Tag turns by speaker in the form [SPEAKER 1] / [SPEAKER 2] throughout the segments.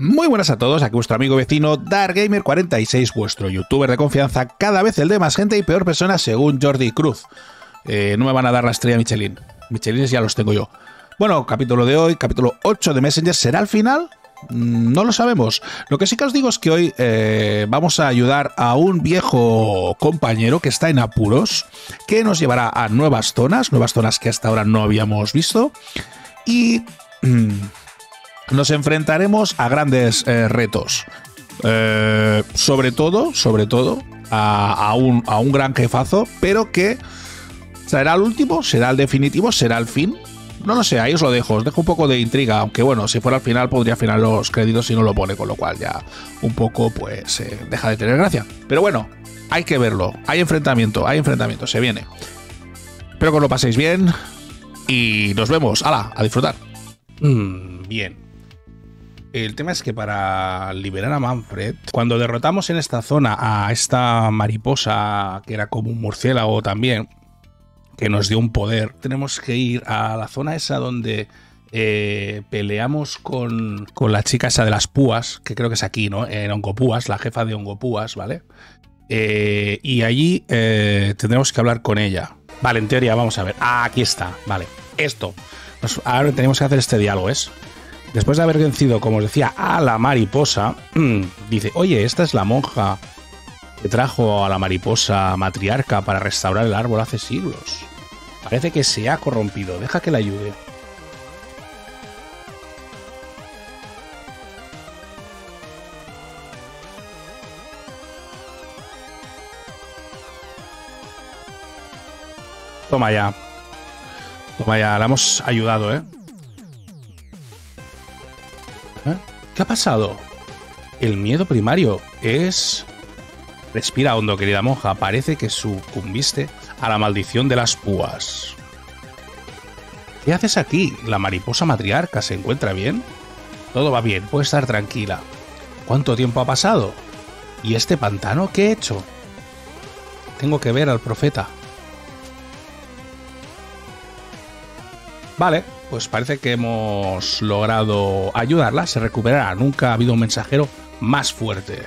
[SPEAKER 1] Muy buenas a todos, aquí vuestro amigo vecino DarkGamer46, vuestro youtuber de confianza, cada vez el de más gente y peor persona según Jordi Cruz. Eh, no me van a dar la estrella Michelin. Michelines ya los tengo yo. Bueno, capítulo de hoy, capítulo 8 de Messenger, ¿será el final? Mm, No lo sabemos. Lo que sí que os digo es que hoy eh, vamos a ayudar a un viejo compañero que está en apuros, que nos llevará a nuevas zonas, nuevas zonas que hasta ahora no habíamos visto. Y nos enfrentaremos a grandes eh, retos. Eh, sobre todo, sobre todo, a, un, a un gran jefazo, pero que será el último, será el definitivo, será el fin. No lo sé, ahí os lo dejo, os dejo un poco de intriga, aunque bueno, si fuera al final podría afinar los créditos si no lo pone, con lo cual ya un poco pues eh, deja de tener gracia. Pero bueno, hay que verlo, hay enfrentamiento, hay enfrentamiento, se viene. Espero que os lo paséis bien y nos vemos, ¡Hala! A disfrutar. Mm, bien. El tema es que para liberar a Manfred, cuando derrotamos en esta zona a esta mariposa que era como un murciélago también, que nos dio un poder, tenemos que ir a la zona esa donde eh, peleamos con, con la chica esa de las púas, que creo que es aquí, ¿no? En Ongopúas, la jefa de Ongopúas, ¿vale? Eh, y allí eh, tendremos que hablar con ella. Vale, en teoría, vamos a ver. Ah, aquí está, vale. Esto. Ahora tenemos que hacer este diálogo, ¿es? Después de haber vencido, como os decía, a la mariposa, dice, oye, esta es la monja que trajo a la mariposa matriarca para restaurar el árbol hace siglos. Parece que se ha corrompido, deja que la ayude. Toma ya. Toma ya, la hemos ayudado, ¿eh? ¿Qué ha pasado? El miedo primario es... Respira hondo, querida monja. Parece que sucumbiste a la maldición de las púas. ¿Qué haces aquí? La mariposa matriarca se encuentra bien. Todo va bien, puede estar tranquila. ¿Cuánto tiempo ha pasado? ¿Y este pantano qué he hecho? Tengo que ver al profeta. Vale, pues parece que hemos logrado ayudarla. Se recuperará. Nunca ha habido un mensajero más fuerte.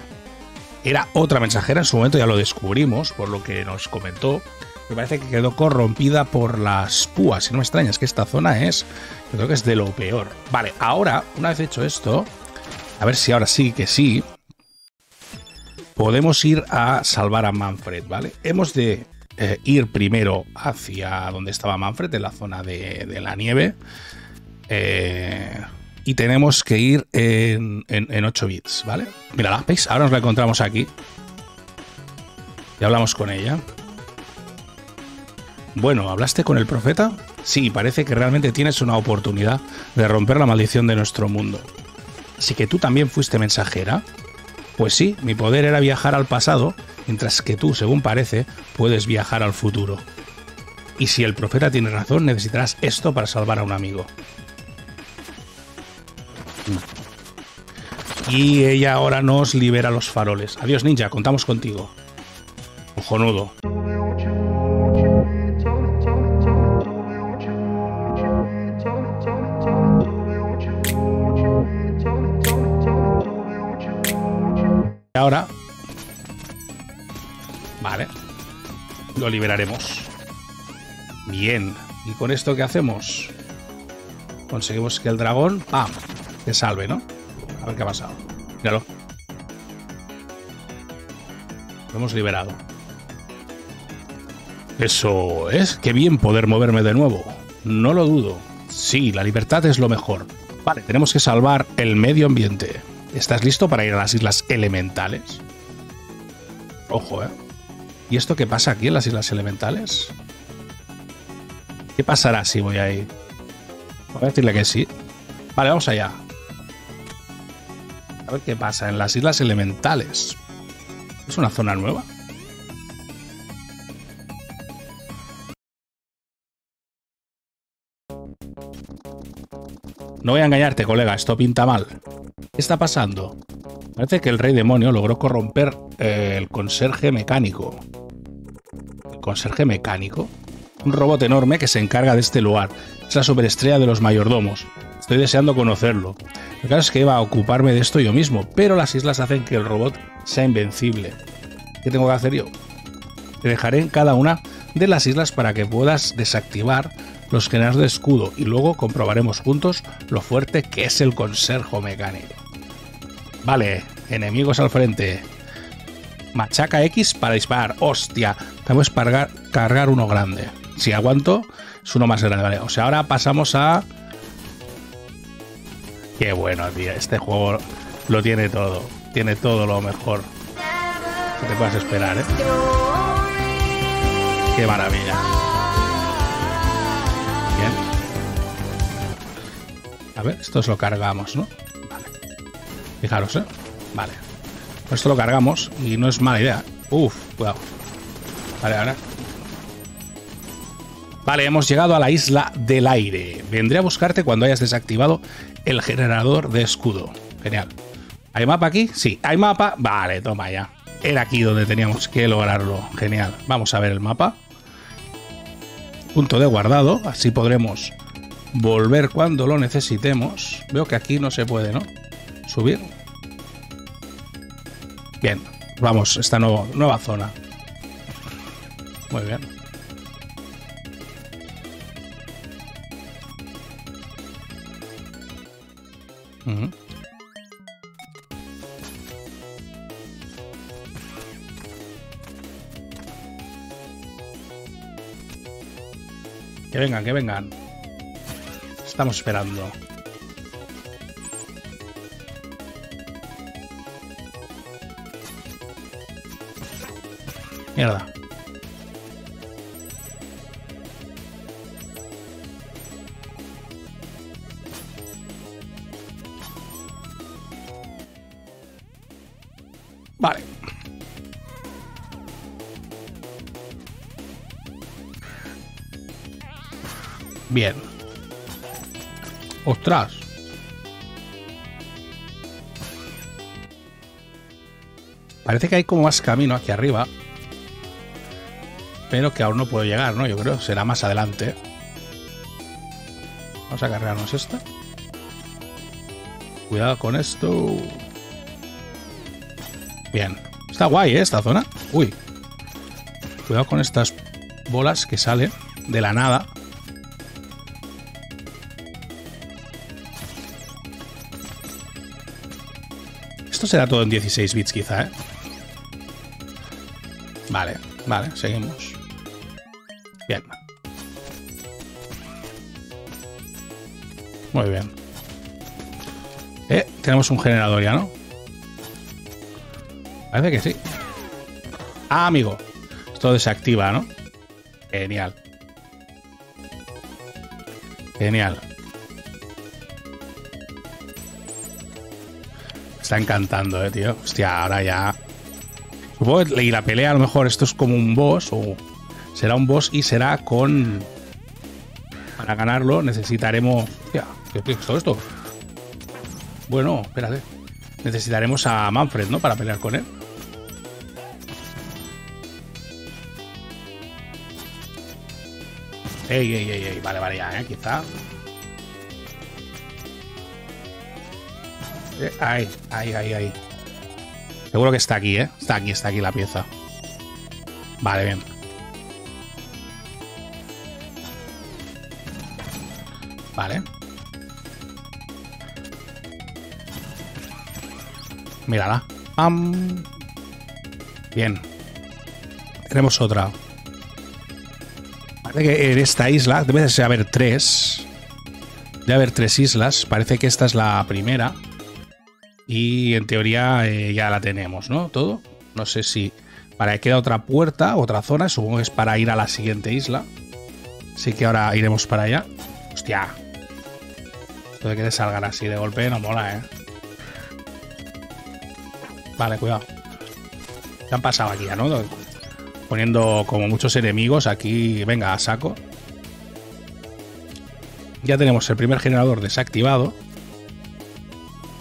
[SPEAKER 1] Era otra mensajera, en su momento ya lo descubrimos, por lo que nos comentó. Me parece que quedó corrompida por las púas. Y no me extraña, es que esta zona es. Yo creo que es de lo peor. Vale, ahora, una vez hecho esto, a ver si ahora sí que sí. Podemos ir a salvar a Manfred, ¿vale? Hemos de eh, ir primero hacia donde estaba Manfred, en la zona de, la nieve. Eh, y tenemos que ir en, en, en 8 bits, ¿vale? Mira, ¿veis? Ahora nos la encontramos aquí. Y hablamos con ella. Bueno, ¿hablaste con el profeta? Sí, parece que realmente tienes una oportunidad de romper la maldición de nuestro mundo. Así que tú también fuiste mensajera. Pues sí, mi poder era viajar al pasado, mientras que tú, según parece, puedes viajar al futuro. Y si el profeta tiene razón, necesitarás esto para salvar a un amigo. Y ella ahora nos libera los faroles. Adiós, ninja, contamos contigo. Ojonudo. Ahora. Lo liberaremos. Bien. ¿Y con esto qué hacemos? Conseguimos que el dragón. ¡Pam! Te salve, ¿no? A ver qué ha pasado. Míralo. Lo hemos liberado. Eso es. Qué bien poder moverme de nuevo. No lo dudo. Sí, la libertad es lo mejor. Vale, tenemos que salvar el medio ambiente. ¿Estás listo para ir a las islas elementales? Ojo, ¿eh? ¿Y esto qué pasa aquí en las islas elementales? ¿Qué pasará si voy ahí? Voy a decirle que sí. Vale, vamos allá. A ver qué pasa en las islas elementales. ¿Es una zona nueva? No voy a engañarte, colega, esto pinta mal. ¿Qué está pasando? Parece que el rey demonio logró corromper eh, el conserje mecánico. ¿El conserje mecánico? Un robot enorme que se encarga de este lugar. Es la superestrella de los mayordomos. Estoy deseando conocerlo. Lo que es que iba a ocuparme de esto yo mismo, pero las islas hacen que el robot sea invencible. ¿Qué tengo que hacer yo? Te dejaré en cada una de las islas para que puedas desactivar los generadores de escudo y luego comprobaremos juntos lo fuerte que es el conserjo mecánico. Vale, enemigos al frente. Machaca X para disparar. Hostia, tengo que cargar, uno grande. Si aguanto, es uno más grande. Vale, o sea, ahora pasamos a... Qué bueno, tío. Este juego lo tiene todo. Tiene todo lo mejor. Que te puedas esperar, ¿eh? Qué maravilla. Bien. A ver, esto lo cargamos, ¿no? Vale. Fijaros, ¿eh? Vale. Esto lo cargamos y no es mala idea. Uf, cuidado. Vale, ahora. Vale, hemos llegado a la isla del aire. Vendré a buscarte cuando hayas desactivado el generador de escudo. Genial. ¿Hay mapa aquí? Sí, hay mapa. Vale, toma ya. Era aquí donde teníamos que lograrlo. Genial. Vamos a ver el mapa. Punto de guardado. Así podremos volver cuando lo necesitemos. Veo que aquí no se puede, ¿no? Subir. Bien, vamos, esta nueva zona. Muy bien. Que vengan, que vengan. Estamos esperando. Mierda. Vale. Bien. Ostras. Parece que hay como más camino aquí arriba pero que aún no puedo llegar, ¿no? Yo creo, será más adelante. Vamos a cargarnos esta. Cuidado con esto. Bien. Está guay, ¿eh? Esta zona. Uy. Cuidado con estas bolas que salen de la nada. Esto será todo en 16 bits quizá, ¿eh? Vale, vale, seguimos. Muy bien. Eh, tenemos un generador ya, ¿no? Parece que sí. Ah, amigo. Esto desactiva, ¿no? Genial. Genial. Está encantando, eh, tío. Hostia, ahora ya. Supongo y la pelea a lo mejor esto es como un boss o será un boss y será con... Para ganarlo necesitaremos... ¿qué es todo esto? Bueno, espérate. Necesitaremos a Manfred, ¿no? Para pelear con él. Ey, ey, ey, ey. Vale, vale, ya, ¿eh? Quizá. Eh, ahí, ahí, ahí, ahí. Seguro que está aquí, ¿eh? Está aquí, está aquí la pieza. Vale, bien. Vale. Mírala. ¡Pam! Bien. Tenemos otra. Parece que en esta isla debe de haber tres. Debe haber tres islas. Parece que esta es la primera. Y en teoría eh, ya la tenemos, ¿no? Todo. No sé si... Que queda otra puerta, otra zona. Supongo que es para ir a la siguiente isla. Así que ahora iremos para allá. Hostia. Esto de que te salgan así de golpe no mola, ¿eh? Vale, cuidado. ¿Qué han pasado aquí ya, no? Poniendo como muchos enemigos aquí. Venga, a saco. Ya tenemos el primer generador desactivado.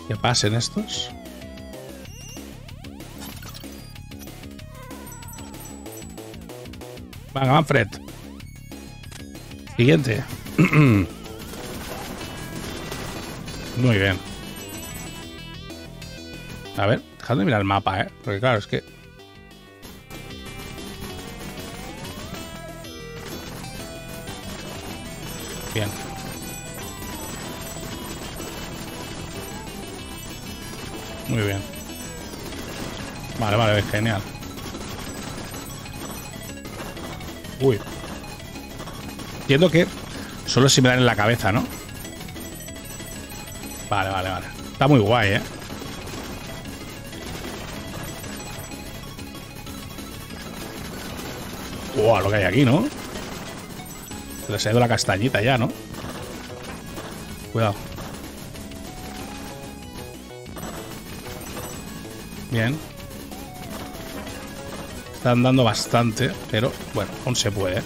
[SPEAKER 1] Que pasen estos. Venga, Manfred. Muy bien. A ver, dejadme mirar el mapa, ¿eh? Porque claro, es que... Bien. Muy bien. Vale, vale, genial. Uy. Entiendo que solo si me dan en la cabeza, ¿no? Vale, vale, vale. Está muy guay, ¿eh? Wow, lo que hay aquí, ¿no? Se les ha ido la castañita ya, ¿no? Cuidado. Bien. Están dando bastante, pero bueno, aún se puede.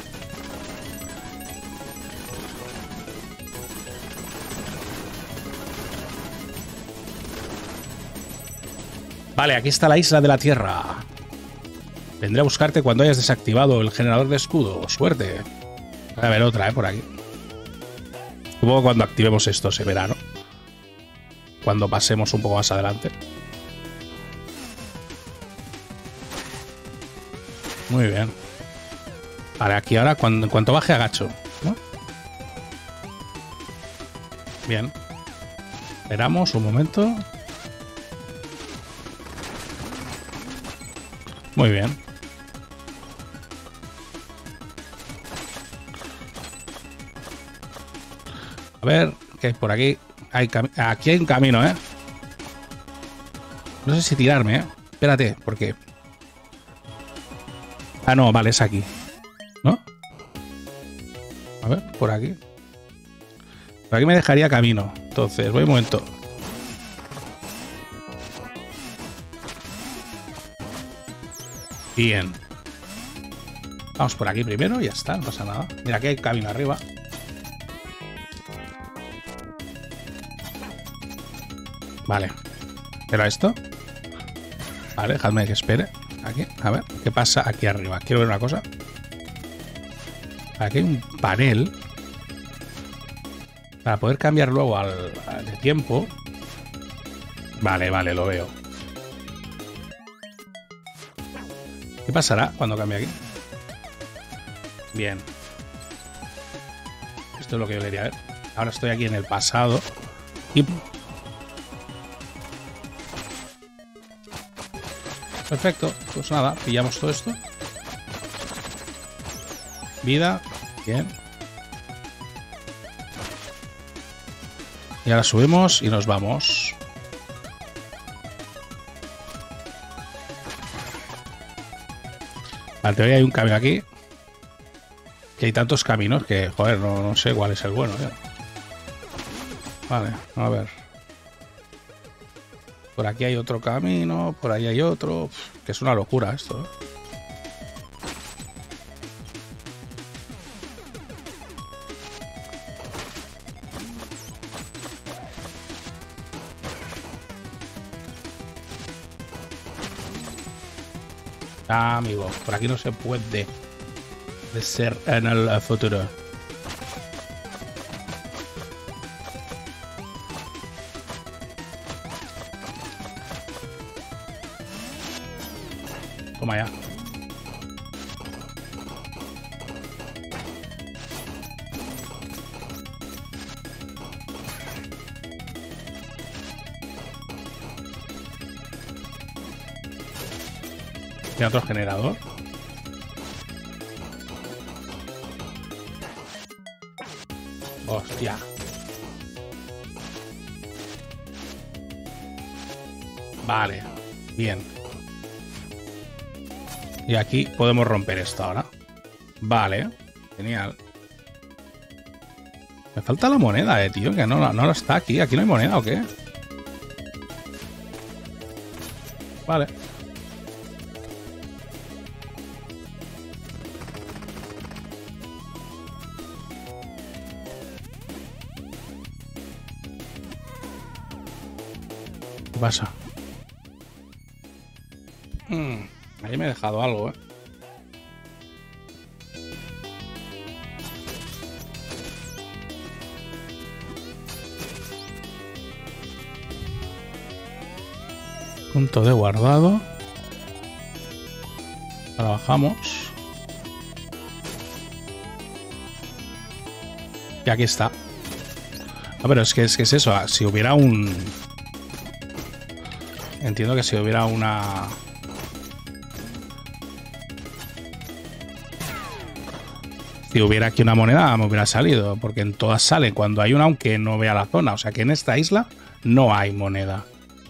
[SPEAKER 1] Vale, aquí está la isla de la Tierra. Vendré a buscarte cuando hayas desactivado el generador de escudo. Suerte. a ver otra, ¿eh? Por aquí. Supongo cuando activemos esto se verá, ¿no? Cuando pasemos un poco más adelante. Muy bien. Vale, aquí ahora, cuando, en cuanto baje, agacho. ¿no? Bien. Esperamos un momento. Muy bien. A ver, ¿qué hay por aquí? Hay aquí hay un camino, ¿eh? No sé si tirarme, ¿eh? Espérate, porque... Ah, no, vale, es aquí. ¿No? A ver, por aquí. Por aquí me dejaría camino. Entonces, voy un momento. Bien. Vamos por aquí primero y ya está, no pasa nada. Mira, aquí hay camino arriba. Vale. ¿Pero esto? Vale, dejadme que espere. Aquí, a ver, ¿qué pasa aquí arriba? Quiero ver una cosa. Aquí hay un panel. Para poder cambiar luego al, al de tiempo. Vale, vale, lo veo. ¿Qué pasará cuando cambie aquí? Bien. Esto es lo que yo quería ver. Ahora estoy aquí en el pasado. Y... Perfecto. Pues nada, pillamos todo esto. Vida. Bien. Y ahora subimos y nos vamos. En teoría hay un camino aquí. Que hay tantos caminos que, joder, no, sé cuál es el bueno. Vale, a ver. Por aquí hay otro camino, por ahí hay otro. que es una locura esto. ¿eh? Ah, amigo, por aquí no se puede de ser en el futuro. Otro generador? Hostia. Vale, bien. Y aquí podemos romper esto ahora. Vale, genial. Me falta la moneda, eh, tío, que no, no está aquí. ¿Aquí no hay moneda o qué? Dejado algo, ¿eh? Punto de guardado. Ahora bajamos. Y aquí está. No, pero es que, es que es eso. ah, Si hubiera un... Entiendo que si hubiera una... Si hubiera aquí una moneda me hubiera salido, porque en todas sale cuando hay una aunque no vea la zona. O sea que en esta isla no hay moneda.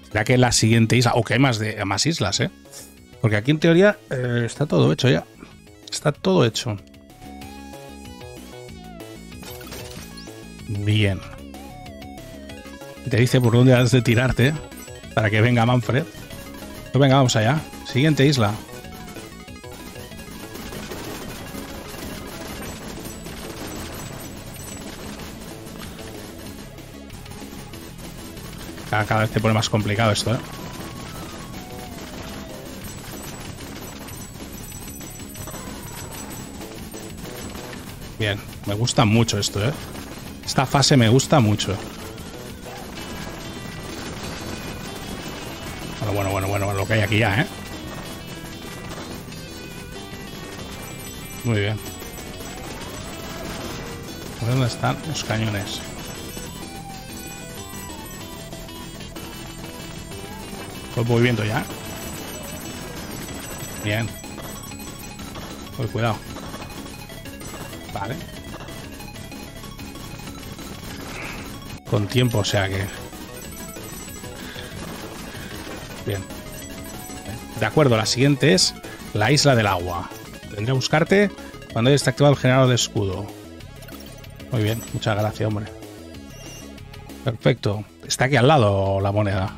[SPEAKER 1] Será que en la siguiente isla, o que hay más, de, más islas, ¿eh? Porque aquí en teoría eh, está todo hecho ya. Está todo hecho. Bien. Te dice por dónde has de tirarte para que venga Manfred. Pues venga, vamos allá. Siguiente isla. Cada, vez te pone más complicado esto, ¿eh? Bien, me gusta mucho esto, ¿eh? Esta fase me gusta mucho. Bueno, bueno, bueno, bueno, lo que hay aquí ya, ¿eh? Muy bien. ¿Dónde están los cañones? Pues voy viendo ya. Bien. Pues cuidado. Vale. Con tiempo, o sea que... Bien. De acuerdo, la siguiente es la isla del agua. Tendré que buscarte cuando haya activado el generador de escudo. Muy bien, muchas gracias, hombre. Perfecto. Está aquí al lado la moneda.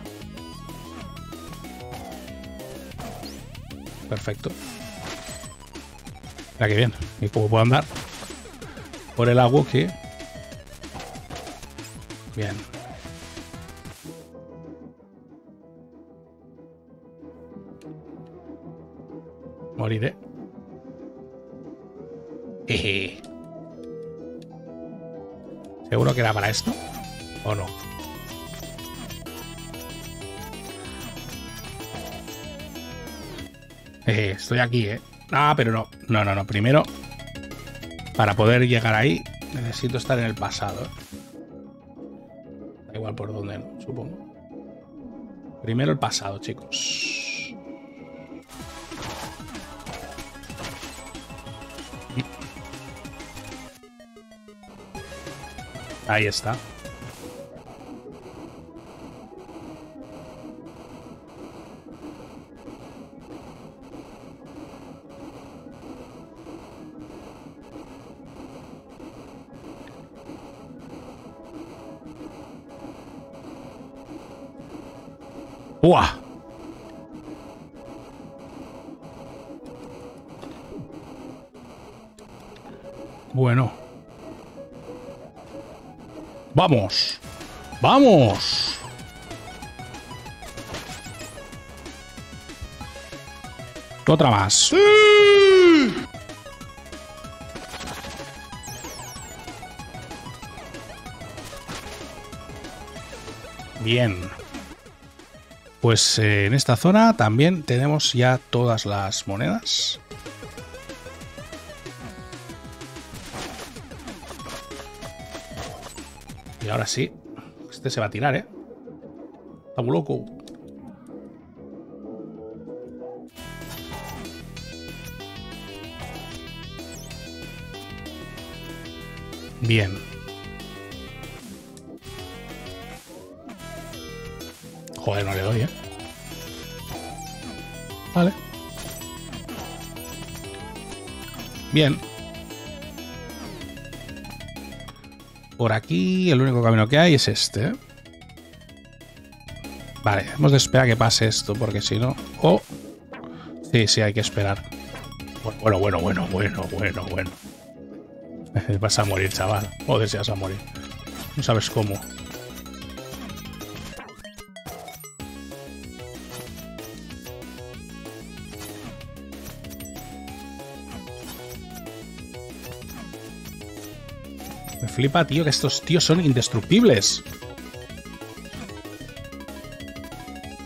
[SPEAKER 1] Perfecto. Mira que bien. Y como puedo andar por el agua que... Bien. Moriré. Jeje. ¿Seguro que era para esto? ¿O no? Eh, estoy aquí, ¿eh? Ah, pero no. No, no, no. Primero, para poder llegar ahí, necesito estar en el pasado. Da igual por dónde, ¿no? Supongo. Primero el pasado, chicos. Ahí está. ¡Vamos! ¡Vamos! Otra más. Bien. Pues eh, en esta zona también tenemos ya todas las monedas. Y ahora sí. Este se va a tirar, ¿eh? Está muy loco. Bien. Joder, no le doy, ¿eh? Vale. Bien. Por aquí el único camino que hay es este. ¿eh? Vale, hemos de esperar a que pase esto, porque si no... Oh. Sí, sí, hay que esperar. Bueno, bueno, bueno, bueno, bueno, bueno. Vas a morir, chaval. O deseas a morir. No sabes cómo. flipa, tío, que estos tíos son indestructibles.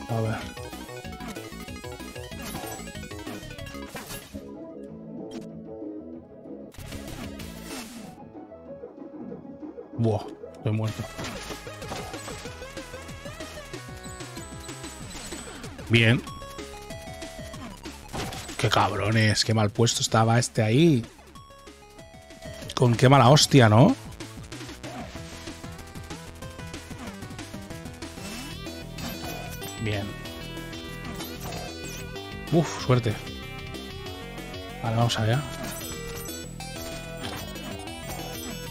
[SPEAKER 1] A ver. Buah, estoy muerto. Bien. Qué cabrones, qué mal puesto estaba este ahí. Con qué mala hostia, ¿no? Uf, suerte. Vale, vamos allá.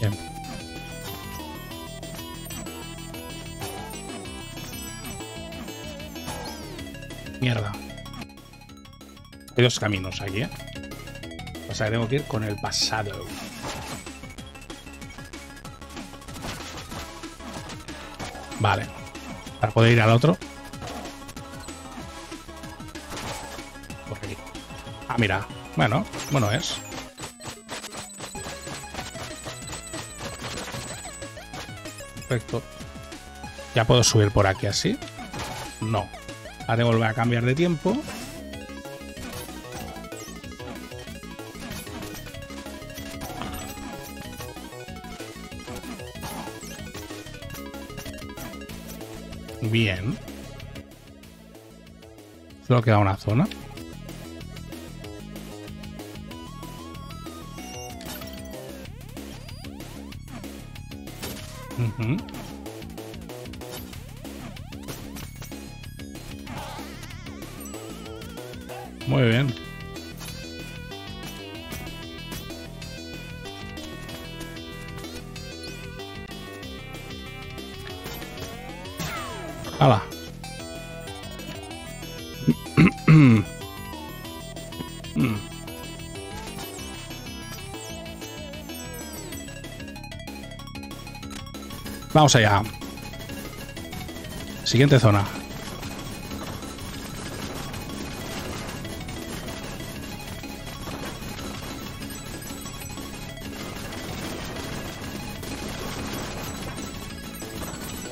[SPEAKER 1] Bien. Mierda. Hay dos caminos aquí, ¿eh? O sea que tengo que ir con el pasado. Vale. Para poder ir al otro. Ah, mira. Bueno, bueno es. Perfecto. ¿Ya puedo subir por aquí así? No. Ahora tengo que volver a cambiar de tiempo. Bien. Solo queda una zona. Vamos allá. Siguiente zona.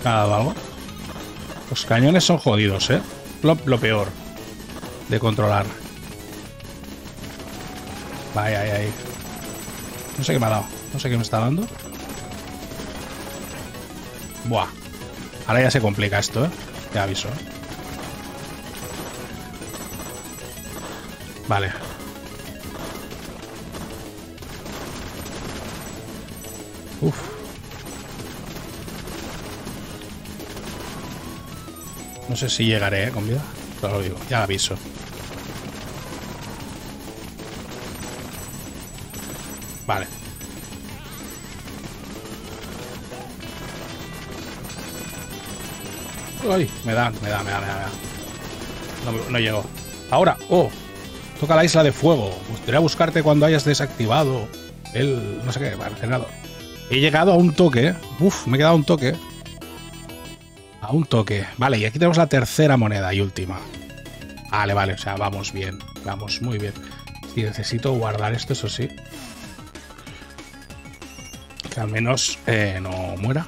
[SPEAKER 1] ¿Ha dado algo? Los cañones son jodidos, ¿eh? Lo, lo peor de controlar. Vaya, ahí, ahí. No sé qué me ha dado. No sé qué me está dando. Buah. Ahora ya se complica esto, ¿eh? Te aviso. Vale. Uf. No sé si llegaré, ¿eh? Con vida. Pero lo digo, ya aviso. Vale. Uy, me da, me da, me da, me da. No, no llego. Ahora, oh, toca la isla de fuego. Gustaría buscarte cuando hayas desactivado el, no sé qué, el generador. He llegado a un toque. Uf, me he quedado un toque. A un toque. Vale, y aquí tenemos la tercera moneda y última. Vale, vale, o sea, vamos bien. Vamos muy bien. Sí, necesito guardar esto, eso sí. Que al menos eh, no muera.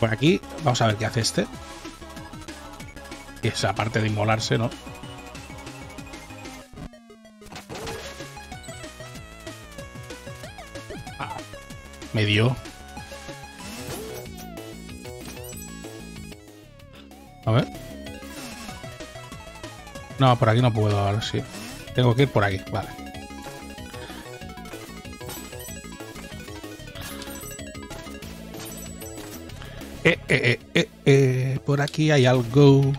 [SPEAKER 1] Por aquí, vamos a ver qué hace este. Y esa parte de inmolarse, ¿no? Ah, me dio. A ver. No, por aquí no puedo ahora sí. Tengo que ir por aquí, vale. Eh, eh, eh, eh, eh, por aquí hay algo.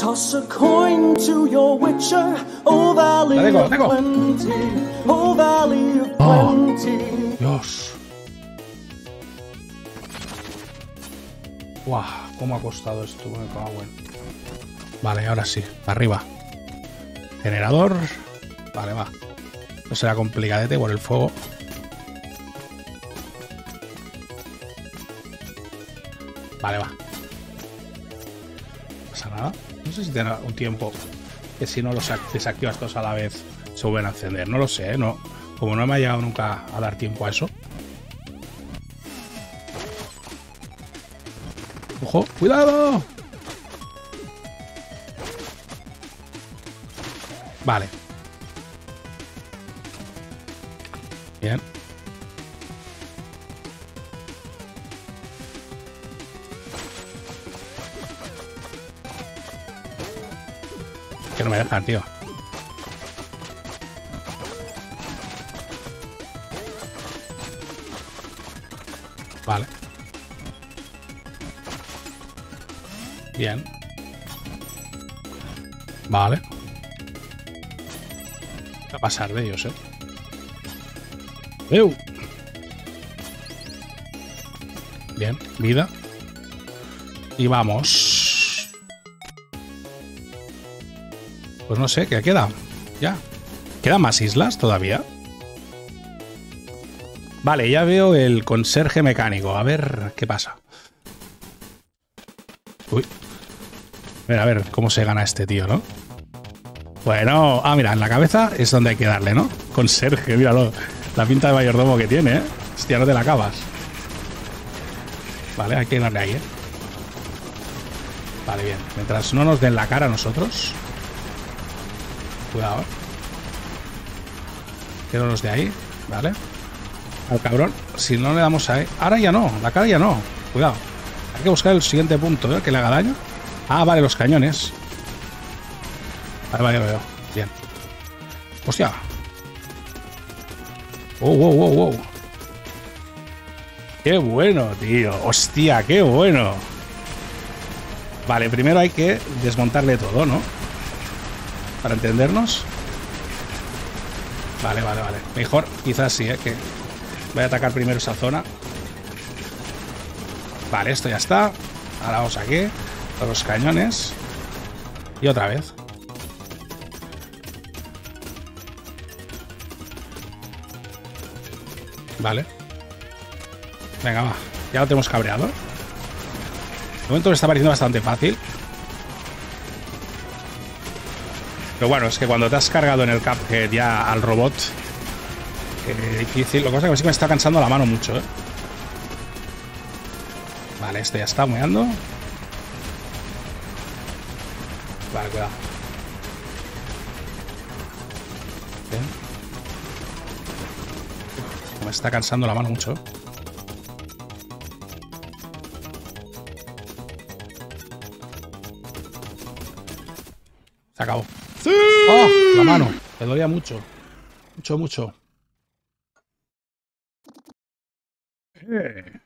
[SPEAKER 2] Toss a coin to your witcher, O Valley
[SPEAKER 1] Guau, cómo ha costado esto, me. Vale, ahora sí, para arriba. Generador. Vale, va. No será complicadete por el fuego. Vale, va. No pasa nada. No sé si tendrá un tiempo que si no los desactivas todos a la vez se vuelven a encender. No lo sé, ¿eh? no. Como no me ha llegado nunca a dar tiempo a eso. ¡Ojo! ¡Cuidado! Vale. Bien. Vale. Va a pasar de ellos, eh. ¡Eu! Bien, vida. Y vamos. Pues no sé, ¿qué queda? Ya. ¿Quedan más islas todavía? Vale, ya veo el conserje mecánico. A ver qué pasa. Ver, a ver cómo se gana este tío, ¿no? Bueno, ah, mira, en la cabeza es donde hay que darle, ¿no? Conserje, míralo. La pinta de mayordomo que tiene, ¿eh? Hostia, no te la acabas. Vale, hay que darle ahí, ¿eh? Vale, bien. Mientras no nos den la cara a nosotros. Cuidado, ¿eh? Que no nos dé ahí. Vale. Al cabrón. Si no le damos ahí. Ahora ya no. La cara ya no. Cuidado. Hay que buscar el siguiente punto, ¿eh? Que le haga daño. Ah, vale, los cañones. Vale, vale, lo veo. Bien. Hostia. Wow, wow, wow, wow. Qué bueno, tío. Hostia, qué bueno. Vale, primero hay que desmontarle todo, ¿no? Para entendernos. Vale, vale, vale. Mejor, quizás sí, ¿eh? Que voy a atacar primero esa zona. Vale, esto ya está. Ahora vamos aquí. Los cañones. Y otra vez. Vale. Venga, va. Ya lo tenemos cabreado. De momento me está pareciendo bastante fácil. Pero bueno, es que cuando te has cargado en el Cuphead ya al robot, eh, difícil. Lo que pasa es que me está cansando la mano mucho, ¿eh? Vale, este ya está humeando. Vale, cuidado. Bien. Me está cansando la mano mucho. Se acabó. ¡Oh! La mano. Me dolía mucho. Mucho, mucho. Eh.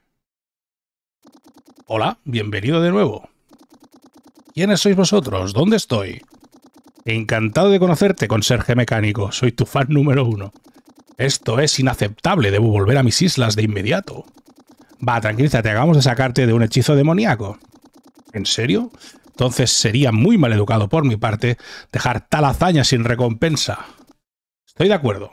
[SPEAKER 1] Hola, bienvenido de nuevo. ¿Quiénes sois vosotros? ¿Dónde estoy? Encantado de conocerte, conserje mecánico. Soy tu fan número uno. Esto es inaceptable. Debo volver a mis islas de inmediato. Va, tranquilízate. Acabamos de sacarte de un hechizo demoníaco. ¿En serio? Entonces sería muy mal educado por mi parte dejar tal hazaña sin recompensa. Estoy de acuerdo.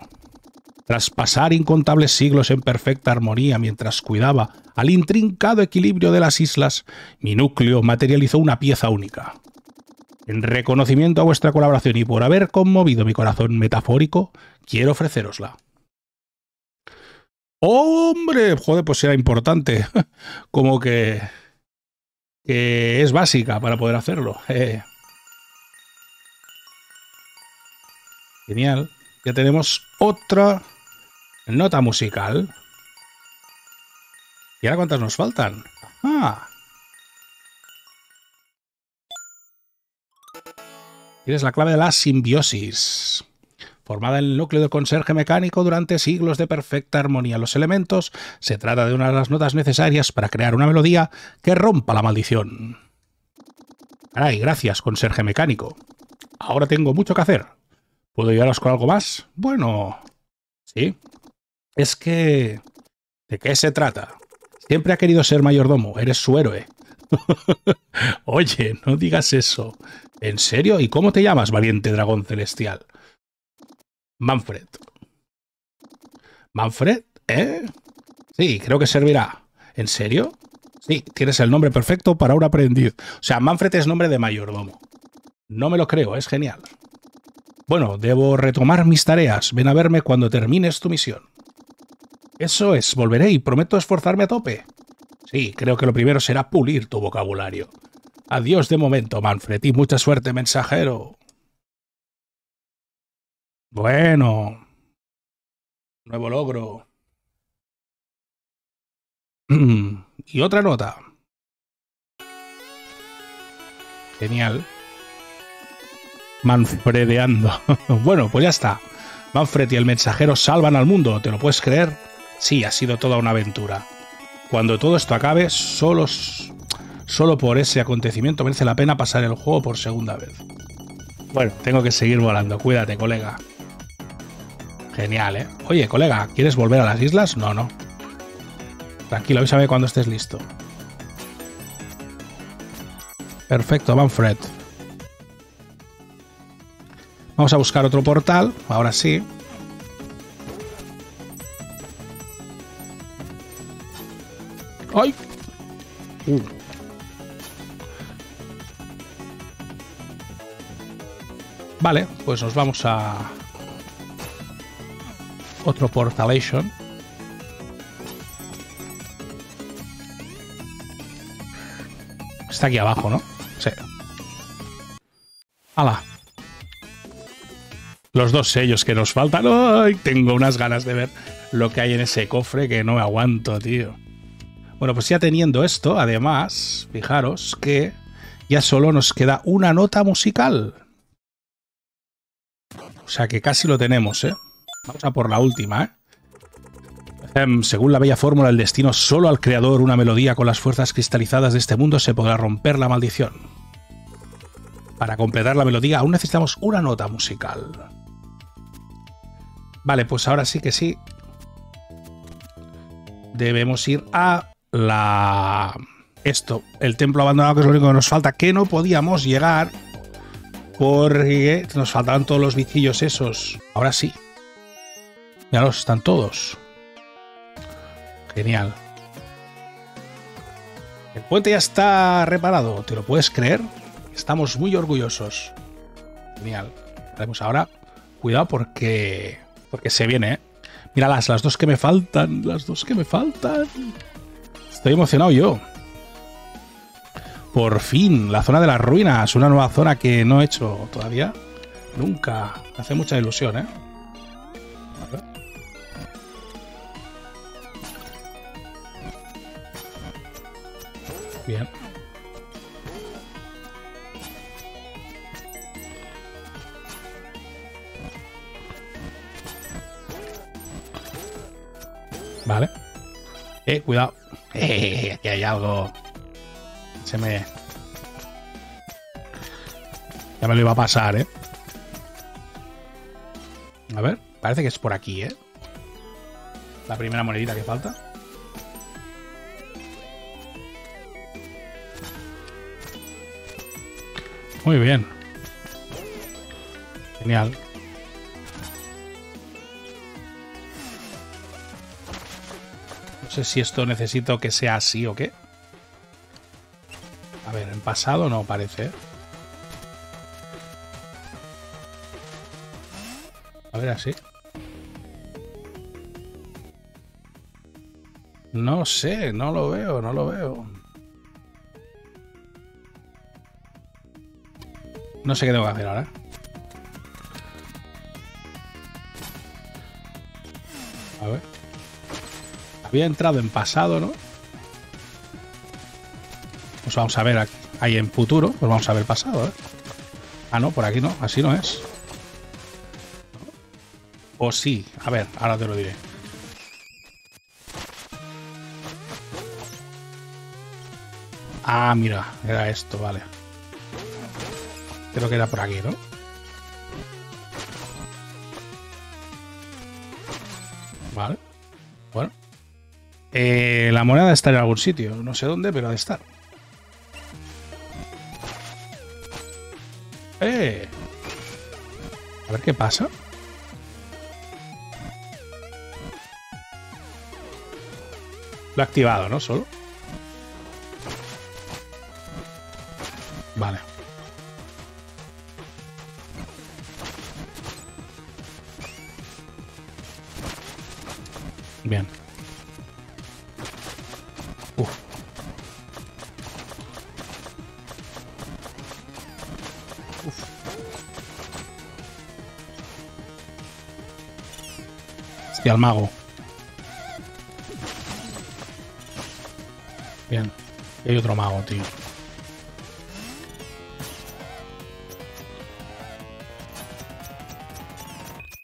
[SPEAKER 1] Tras pasar incontables siglos en perfecta armonía mientras cuidaba al intrincado equilibrio de las islas, mi núcleo materializó una pieza única. En reconocimiento a vuestra colaboración y por haber conmovido mi corazón metafórico, quiero ofrecerosla. ¡Hombre! Joder, pues era importante. Como que... que es básica para poder hacerlo. Eh. Genial. Ya tenemos otra nota musical. ¿Y ahora cuántas nos faltan? Ah. Tienes la clave de la simbiosis. Formada en el núcleo del conserje mecánico durante siglos de perfecta armonía los elementos, se trata de una de las notas necesarias para crear una melodía que rompa la maldición. Ay, gracias, conserje mecánico. Ahora tengo mucho que hacer. ¿Puedo ayudaros con algo más? Bueno, sí. Es que... ¿De qué se trata? Siempre ha querido ser mayordomo, eres su héroe. Oye, no digas eso. ¿En serio? ¿Y cómo te llamas, valiente dragón celestial? Manfred. ¿Manfred? ¿Eh? Sí, creo que servirá. ¿En serio? Sí, tienes el nombre perfecto para un aprendiz. O sea, Manfred es nombre de mayordomo. No me lo creo, es genial. Bueno, debo retomar mis tareas. Ven a verme cuando termines tu misión. Eso es, volveré y prometo esforzarme a tope. Sí, creo que lo primero será pulir tu vocabulario. Adiós de momento, Manfred, y mucha suerte, mensajero. Bueno. Nuevo logro. y otra nota. Genial. Manfredeando. bueno, pues ya está. Manfred y el mensajero salvan al mundo, ¿te lo puedes creer? Sí, ha sido toda una aventura. Cuando todo esto acabe, solo, solo por ese acontecimiento merece la pena pasar el juego por segunda vez. Bueno, tengo que seguir volando. Cuídate, colega. Genial, ¿eh? Oye, colega, ¿quieres volver a las islas? No, no. Tranquilo, avísame cuando estés listo. Perfecto, Manfred. Vamos a buscar otro portal, ahora sí. ¡Ay! Uh. Vale, pues nos vamos a otro portalation. Está aquí abajo, ¿no? Sí. ¡Hala! Los dos sellos que nos faltan. ¡Ay! Tengo unas ganas de ver lo que hay en ese cofre que no me aguanto, tío. Bueno, pues ya teniendo esto, además, fijaros que ya solo nos queda una nota musical. O sea que casi lo tenemos, ¿eh? Vamos a por la última, ¿eh? Em, según la bella fórmula del destino, solo al creador una melodía con las fuerzas cristalizadas de este mundo se podrá romper la maldición. Para completar la melodía aún necesitamos una nota musical. Vale, pues ahora sí que sí. Debemos ir a la esto, el templo abandonado, que es lo único que nos falta, que no podíamos llegar porque nos faltaban todos los bichillos esos. Ahora sí. Ya los están todos. Genial. El puente ya está reparado, ¿te lo puedes creer? Estamos muy orgullosos. Genial. Haremos ahora. Cuidado porque. Porque se viene, ¿eh? Míralas, las dos que me faltan. Las dos que me faltan. Estoy emocionado yo. Por fin, la zona de las ruinas, una nueva zona que no he hecho todavía. Nunca. hace mucha ilusión, ¿eh? Bien. Vale. Eh, cuidado. Eh, aquí hay algo. Se me. Ya me lo iba a pasar, ¿eh? A ver, parece que es por aquí, ¿eh? La primera monedita que falta. Muy bien. Genial. Si esto necesito que sea así o qué. A ver, en pasado no parece. A ver, así. No sé, no lo veo, no lo veo. No sé qué tengo que hacer ahora. Había entrado en pasado, ¿no? Pues vamos a ver ahí en futuro. Pues vamos a ver pasado, ¿eh? Ah, no, por aquí no. Así no es. O sí. A ver, ahora te lo diré. Ah, mira, era esto, vale. Creo que era por aquí, ¿no? Eh, la moneda está en algún sitio. No sé dónde, pero ha de estar. ¡Eh! A ver qué pasa. Lo he activado, ¿no? Solo. Hostia, al mago. Bien. Hay otro mago, tío.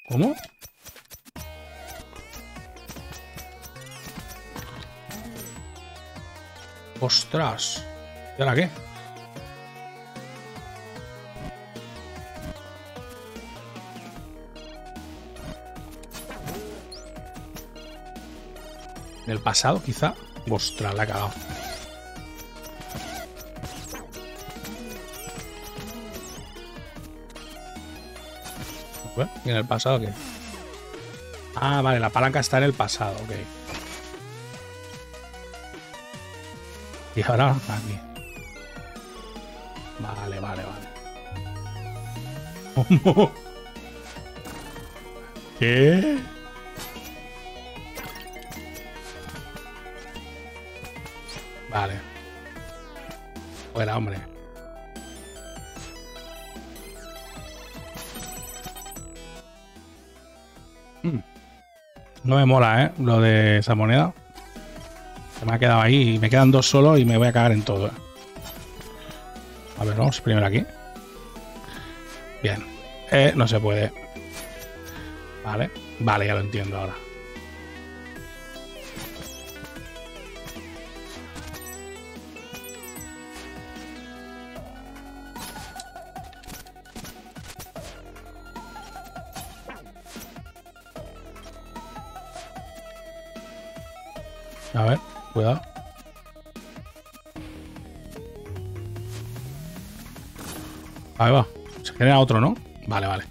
[SPEAKER 1] ¿Cómo? Ostras. ¿Y ahora qué? El pasado, quizá. Ostras, la he cagado. ¿Y en el pasado qué? Ah, vale, la palanca está en el pasado, ok. Y ahora aquí. Vale, vale, vale. ¿Cómo? ¿Qué? Vale. Fuera, hombre. Mm. No me mola, ¿eh? Lo de esa moneda. Se me ha quedado ahí y me quedan dos solo y me voy a cagar en todo. ¿eh? A ver, vamos primero aquí. Bien. Eh, no se puede. Vale. Vale, ya lo entiendo ahora. Genera otro, ¿no? Vale, vale.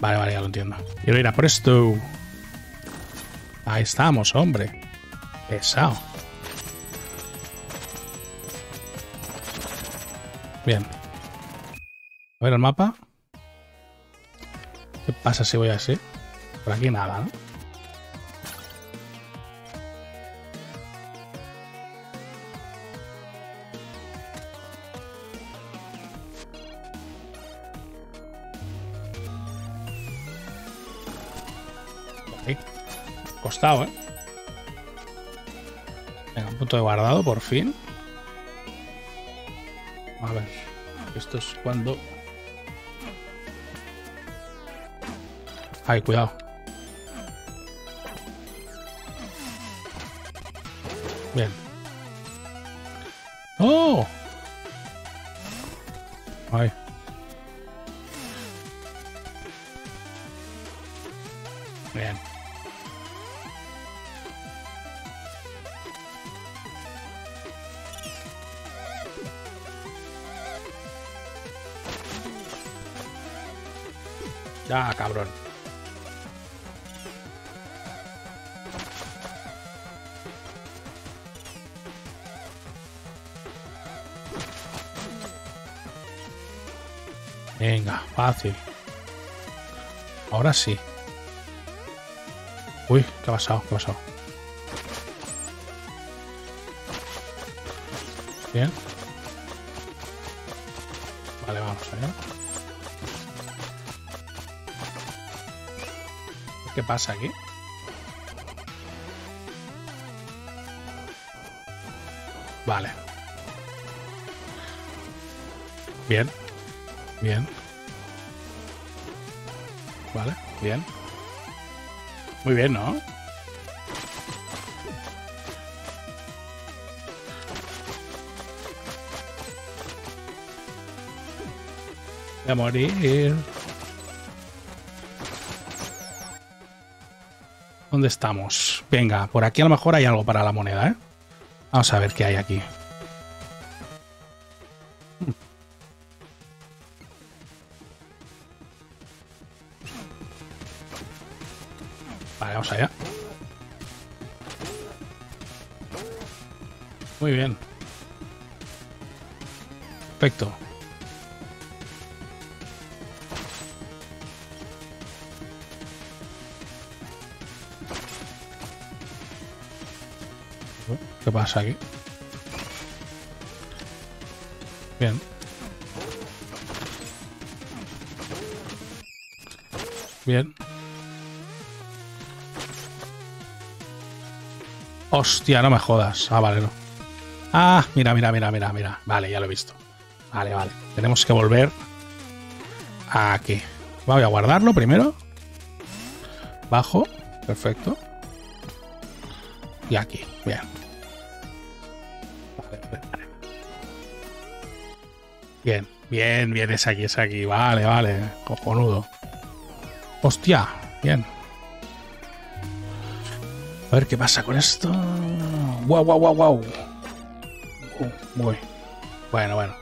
[SPEAKER 1] Vale, vale, ya lo entiendo. Quiero ir a presto. Ahí estamos, hombre. Pesado. Bien. A ver el mapa. ¿Qué pasa si voy así? Por aquí nada, ¿no? Costado, ¿eh? Venga, un punto de guardado, por fin. A ver. Esto es cuando... Ay, cuidado. Bien. ¡Oh! Ay. Bien. Ya, cabrón. Venga, fácil. Ahora sí. Uy, ¿qué ha pasado? ¿Qué ha pasado? Bien. Vale, vamos allá. ¿Qué pasa aquí? Vale. Bien. Bien. Vale, bien. Muy bien, ¿no? Voy a morir. ¿Dónde estamos? Venga, por aquí a lo mejor hay algo para la moneda, ¿eh? Vamos a ver qué hay aquí. Vale, vamos allá. Muy bien. Perfecto. Qué pasa aquí. Bien. Bien. Hostia, no me jodas. Ah, vale, no. Ah, mira, mira, mira, mira, mira. Vale, ya lo he visto. Vale, vale. Tenemos que volver aquí. Voy a guardarlo primero. Bajo. Perfecto. Y aquí. Bien. Bien, bien, bien. Es aquí, es aquí. Vale, vale. Cojonudo. Hostia. Bien. A ver qué pasa con esto. Guau, guau, guau, guau. Uh, muy. Bueno, bueno.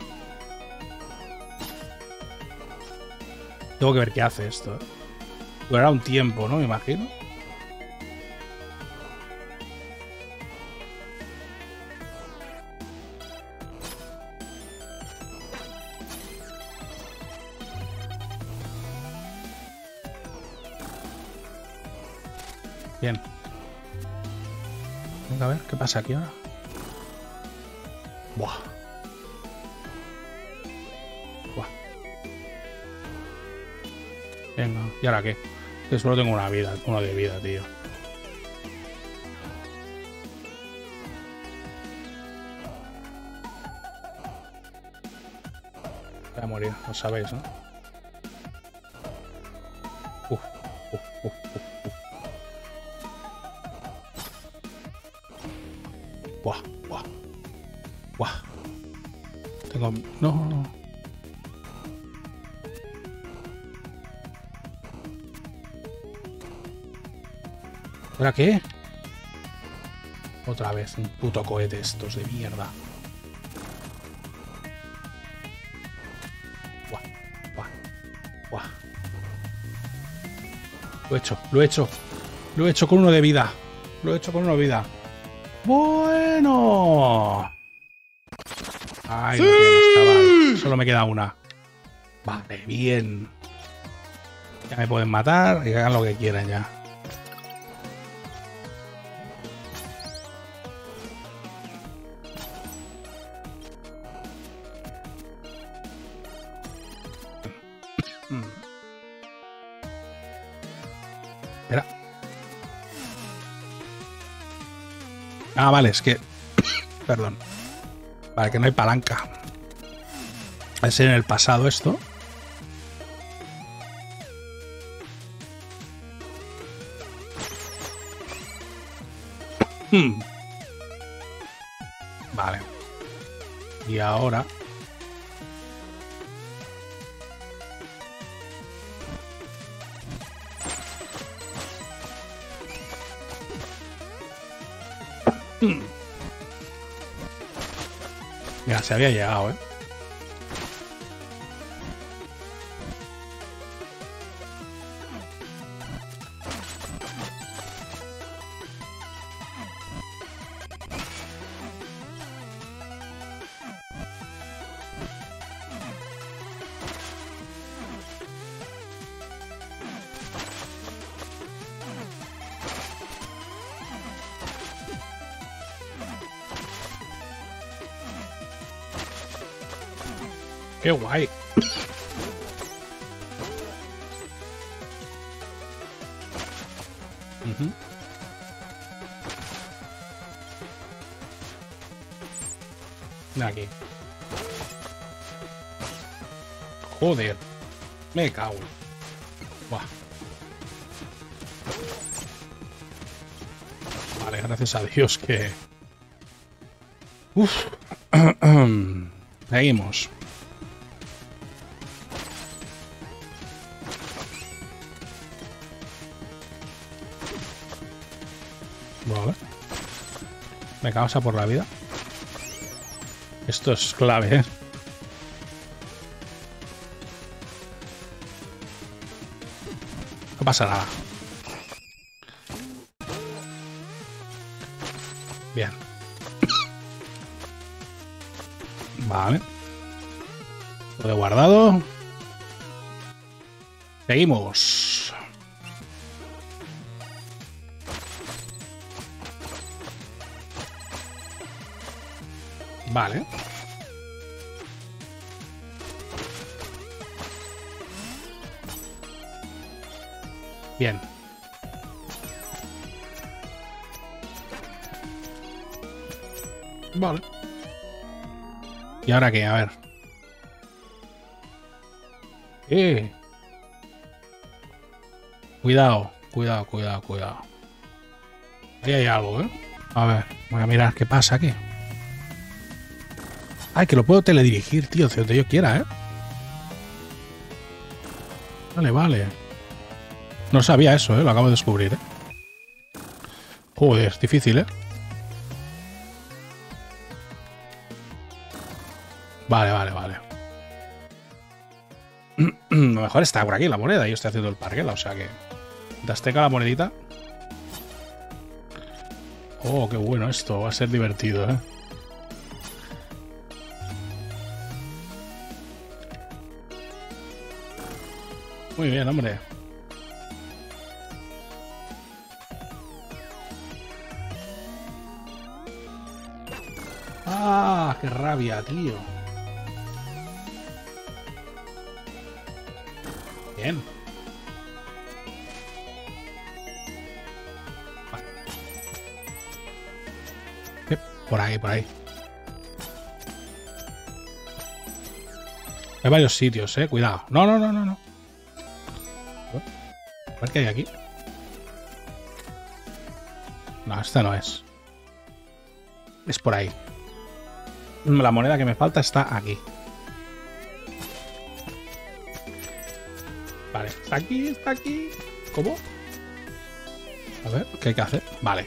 [SPEAKER 1] Tengo que ver qué hace esto. ¿eh? Durará un tiempo, ¿no? Me imagino. Pasa aquí ahora? Buah. Buah. Venga, ¿y ahora qué? Que solo tengo una vida, uno de vida, tío. Voy a morir, lo sabéis, ¿no? No, no. ¿Ahora qué? Otra vez, un puto cohete estos de mierda. Buah, buah, buah. Lo he hecho, lo he hecho. Lo he hecho con uno de vida. Lo he hecho con uno de vida. Bueno. Lo tienes, chaval. Solo me queda una. Vale, bien. Ya me pueden matar y hagan lo que quieran ya. Espera. Ah, vale, es que. Perdón. Vale, que no hay palanca. En el pasado esto. Hmm. Vale. Y ahora. Hmm. Mira, se había llegado, ¿eh? Qué guay. Aquí. Joder. Me cago. Buah. Vale, gracias a Dios que... Uf. Seguimos. Causa por la vida. Esto es clave, ¿eh? No pasa nada. Bien. Vale. Lo guardado. Seguimos. Vale. Bien. Vale. ¿Y ahora qué? A ver. Eh. Cuidado, cuidado, cuidado, cuidado. Ahí hay algo, ¿eh? A ver, voy a mirar qué pasa aquí. Ay, que lo puedo teledirigir, tío, donde yo quiera, ¿eh? Vale, vale. No sabía eso, ¿eh? Lo acabo de descubrir, ¿eh? Joder, es difícil, ¿eh? Vale, vale, vale. Lo mejor está por aquí la moneda. Yo estoy haciendo el parguela, o sea que... Dasteca la monedita. Oh, qué bueno esto. Va a ser divertido, ¿eh? Muy bien, hombre. Ah, qué rabia, tío. Bien. Eh, Por ahí, por ahí. Hay varios sitios, eh. Cuidado. No, no, no, no, no. Qué hay aquí. No, esta no es. Es por ahí. La moneda que me falta está aquí. Vale, está aquí, está aquí. ¿Cómo? A ver, ¿qué hay que hacer? Vale.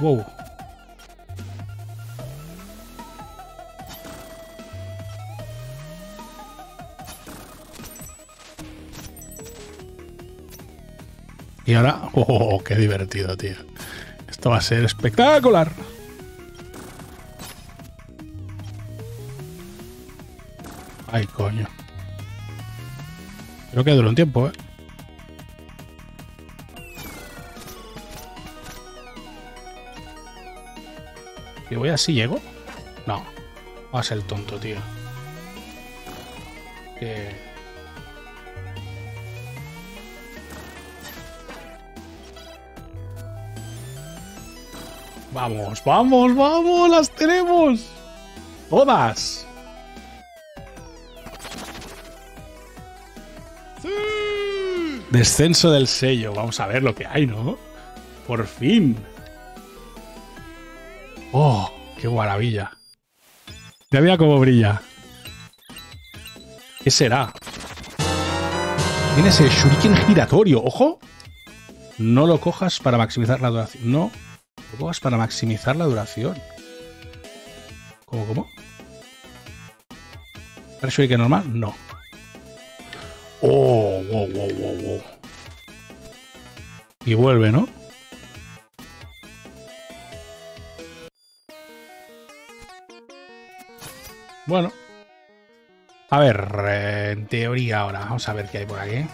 [SPEAKER 1] Wow. Y ahora, oh, qué divertido, tío. Esto va a ser espectacular. Ay, coño. Creo que dura un tiempo, ¿eh? ¿Y voy así llego? No. Va a ser tonto, tío. Que... Vamos, vamos, vamos, las tenemos. Todas. Descenso del sello. Vamos a ver lo que hay, ¿no? Por fin. Oh, qué maravilla. Ya mira cómo brilla. ¿Qué será? Tiene ese shuriken giratorio. ¡Ojo! No lo cojas para maximizar la duración. No lo cojas para maximizar la duración. ¿Cómo, cómo? ¿El shuriken normal? No. Oh, wow, wow, wow, wow. Y vuelve, ¿no? Bueno. A ver, eh, en teoría ahora. Vamos a ver qué hay por aquí.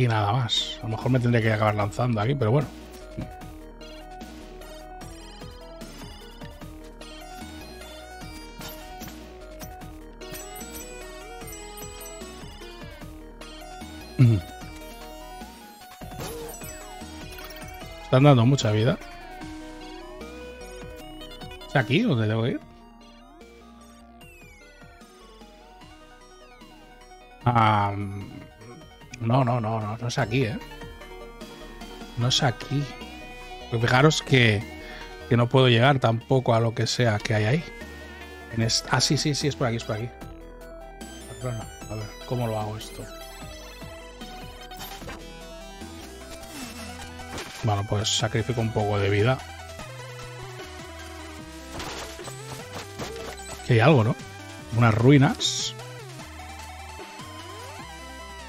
[SPEAKER 1] Aquí nada más. A lo mejor me tendré que acabar lanzando aquí, pero bueno. Están dando mucha vida. ¿Es aquí donde debo ir? Ah, no, no, no, no, no es aquí, ¿eh? No es aquí. Pues fijaros que, que no puedo llegar tampoco a lo que sea que hay ahí. Ah, sí, sí, sí, es por aquí, es por aquí. Bueno, a ver, ¿cómo lo hago esto? Bueno, pues sacrifico un poco de vida. Aquí hay algo, ¿no? Unas ruinas.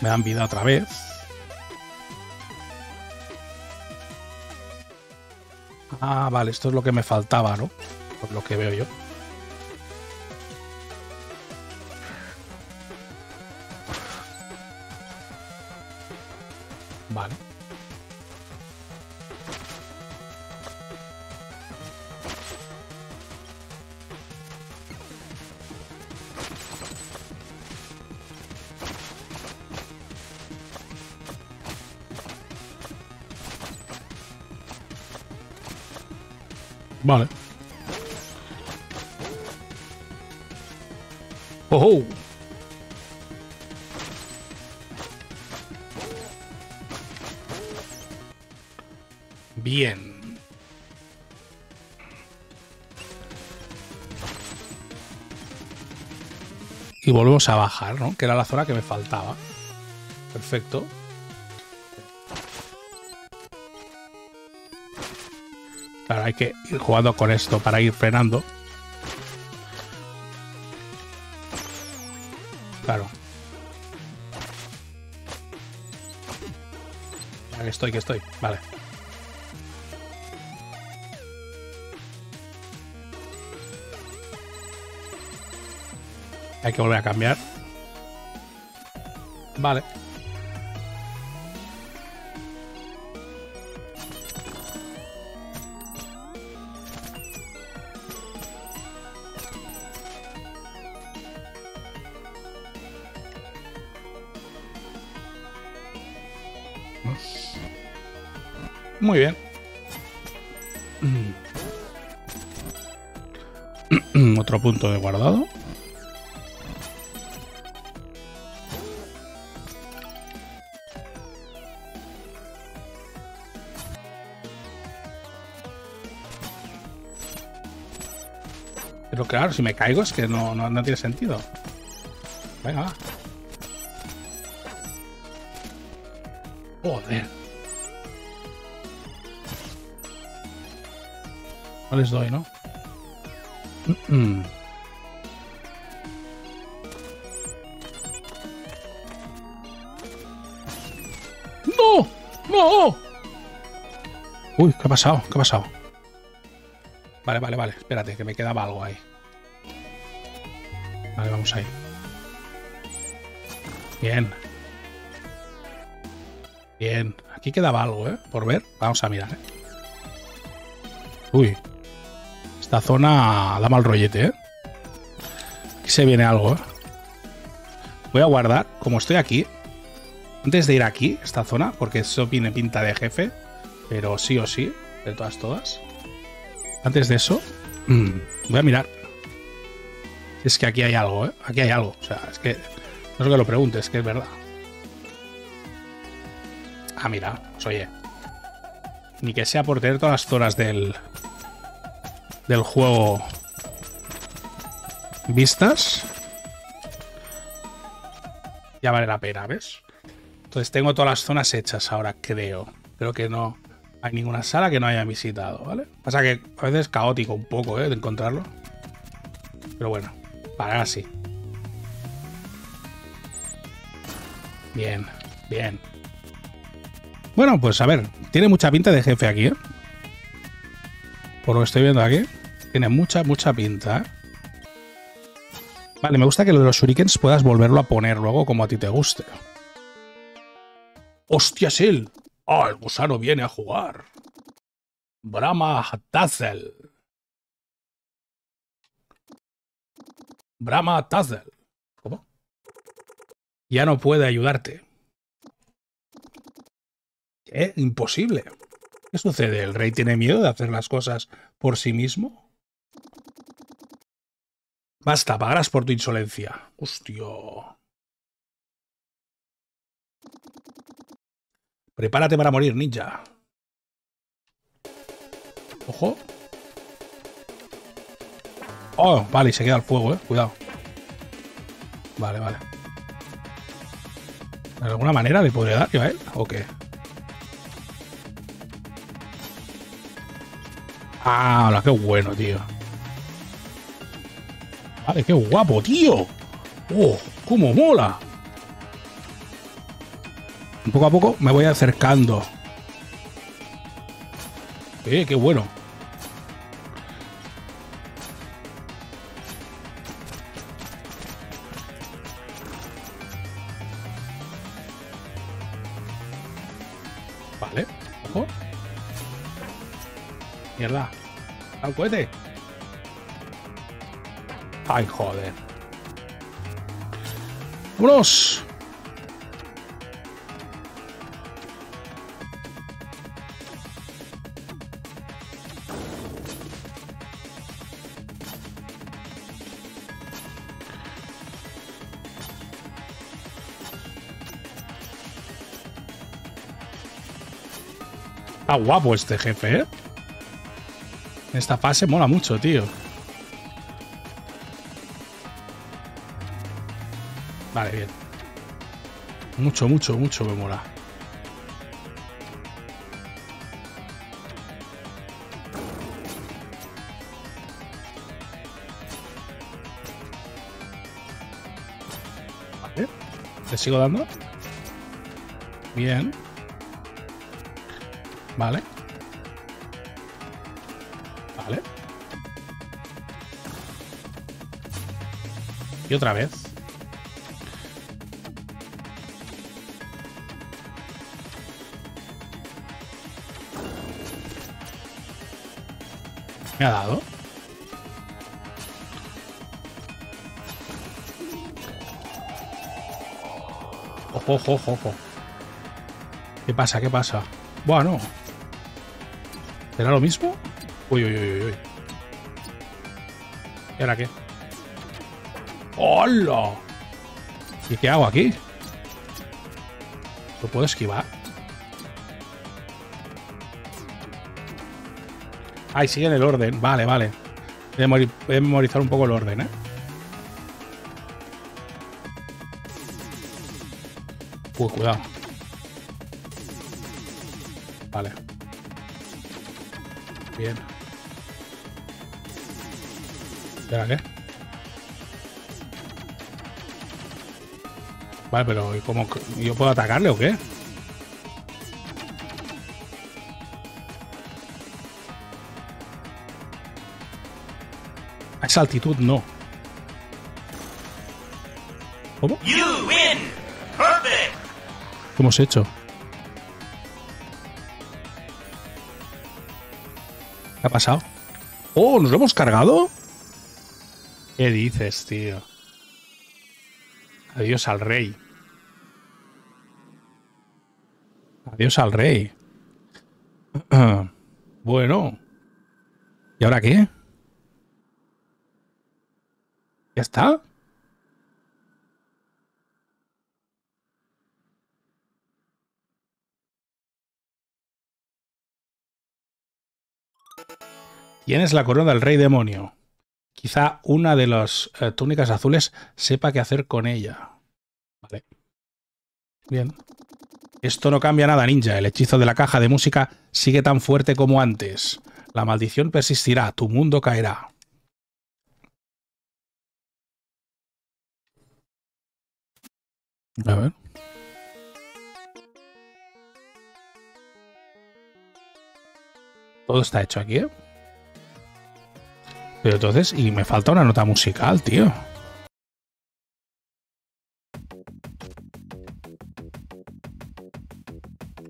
[SPEAKER 1] Me dan vida otra vez. Ah, vale, esto es lo que me faltaba, ¿no? Por lo que veo yo. Y volvemos a bajar, ¿no? Que era la zona que me faltaba. Perfecto. Claro, hay que ir jugando con esto para ir frenando. Claro. Aquí estoy, que estoy. Vale. Hay que volver a cambiar. Vale. Muy bien. Otro punto de guardado. Claro, si me caigo es que no, no, no tiene sentido. Venga, va. Joder. No les doy, ¿no? ¡No! ¡No! Uy, ¿qué ha pasado? ¿Qué ha pasado? Vale, vale, vale. Espérate, que me quedaba algo ahí. Vamos ahí. Bien. Bien. Aquí quedaba algo, ¿eh? Por ver. Vamos a mirar, ¿eh? Uy. Esta zona da mal rollete, ¿eh? Aquí se viene algo, ¿eh? Voy a guardar, como estoy aquí, antes de ir aquí, esta zona, porque eso tiene pinta de jefe, pero sí o sí, de todas, todas. Antes de eso, mm, voy a mirar. Es que aquí hay algo, ¿eh? Aquí hay algo. O sea, es que no es que lo pregunte, es que es verdad. Ah, mira, pues oye. Ni que sea por tener todas las zonas del, del juego vistas. Ya vale la pena, ¿ves? Entonces tengo todas las zonas hechas ahora, creo. Creo que no hay ninguna sala que no haya visitado, ¿vale? Pasa que a veces es caótico un poco, ¿eh? De encontrarlo. Pero bueno, para así. Bien, bien. Bueno, pues a ver, tiene mucha pinta de jefe aquí, ¿eh? Por lo que estoy viendo aquí. Tiene mucha, mucha pinta. Vale, me gusta que lo de los shurikens puedas volverlo a poner luego como a ti te guste. ¡Hostias, él! ¡Ah, el gusano viene a jugar! Brahma Tazel. Brahma Tazel. ¿Cómo? Ya no puede ayudarte. ¿Qué? Imposible. ¿Qué sucede? ¿El rey tiene miedo de hacer las cosas por sí mismo? Basta, pagarás por tu insolencia. Hostia. Prepárate para morir, ninja. Ojo. Oh, vale, y se queda el fuego, eh. Cuidado. Vale, vale. ¿De alguna manera le podría dar yo a él? ¿O qué? Ah, hola, qué bueno, tío. Vale, qué guapo, tío. ¡Oh! ¡Cómo mola! Poco a poco me voy acercando. Eh, qué bueno. ¡Al cohete! ¡Ay, joder! ¡Vámonos! Está guapo este jefe, ¿eh? Esta fase mola mucho, tío. Vale, bien. Mucho, mucho, mucho me mola. Vale. ¿Le sigo dando? Bien. Vale. Vale. Y otra vez. Me ha dado. Ojo, ojo, ojo, ojo. ¿Qué pasa? ¿Qué pasa? Bueno. ¿Será lo mismo? Uy, uy, uy, uy. ¿Y ahora qué? ¡Hola! ¿Y qué hago aquí? ¿Lo puedo esquivar? Ay, sigue en el orden. Vale, vale. Voy a memorizar un poco el orden, ¿eh? Uy, cuidado. Vale. Bien. ¿Espera qué? Vale, pero ¿y cómo? ¿Yo puedo atacarle o qué? A esa altitud no. ¿Cómo? ¿Cómo hemos hecho? ¿Qué ha pasado? ¡Oh! ¿Nos lo hemos cargado? ¿Qué dices, tío? Adiós al rey. Adiós al rey. Bueno. ¿Y ahora qué? ¿Ya está? Tienes la corona del rey demonio. Quizá una de las eh, túnicas azules sepa qué hacer con ella. Vale. Bien. Esto no cambia nada, ninja. El hechizo de la caja de música sigue tan fuerte como antes. La maldición persistirá, tu mundo caerá. A ver. Todo está hecho aquí, ¿eh? Pero entonces, y me falta una nota musical, tío.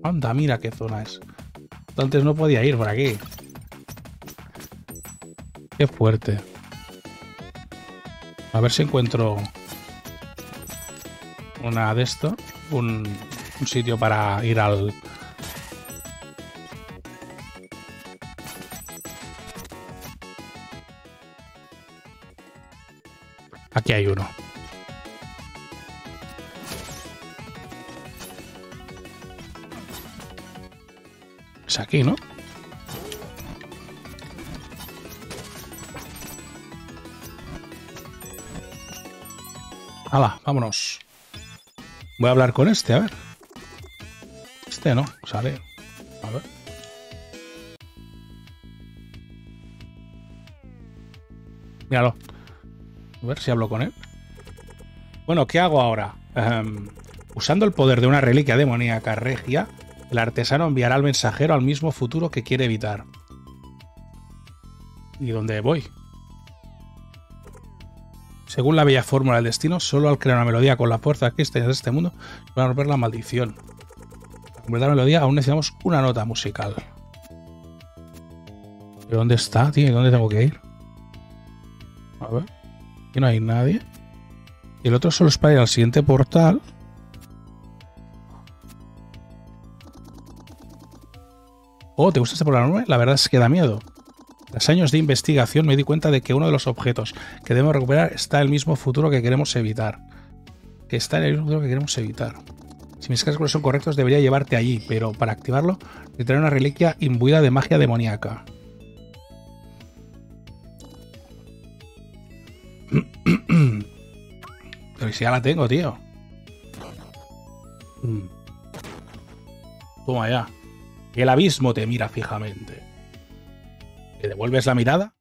[SPEAKER 1] Anda, mira qué zona es. Antes no podía ir por aquí. Qué fuerte. A ver si encuentro una de esto. Un, un sitio para ir al... Aquí hay uno. Aquí, ¿no? Hala, vámonos. Voy a hablar con este, a ver. Este no, sale. A ver. Míralo. A ver si hablo con él. Bueno, ¿qué hago ahora? Em, usando el poder de una reliquia demoníaca regia, el artesano enviará al mensajero al mismo futuro que quiere evitar. ¿Y dónde voy? Según la bella fórmula del destino, solo al crear una melodía con la fuerza que existe en este mundo, van a romper la maldición. Para completar la melodía aún necesitamos una nota musical. ¿Y dónde está, tío? ¿Y dónde tengo que ir? A ver. Aquí no hay nadie. El otro solo es para ir al siguiente portal. Oh, ¿te gusta este programa? La verdad es que da miedo. Tras años de investigación me di cuenta de que uno de los objetos que debemos recuperar está en el mismo futuro que queremos evitar. Que está en el mismo futuro que queremos evitar. Si mis cálculos son correctos, debería llevarte allí, pero para activarlo, necesitaré una reliquia imbuida de magia demoníaca. Pero si ya la tengo, tío. Mm. Toma ya. El abismo te mira fijamente. ¿Le devuelves la mirada?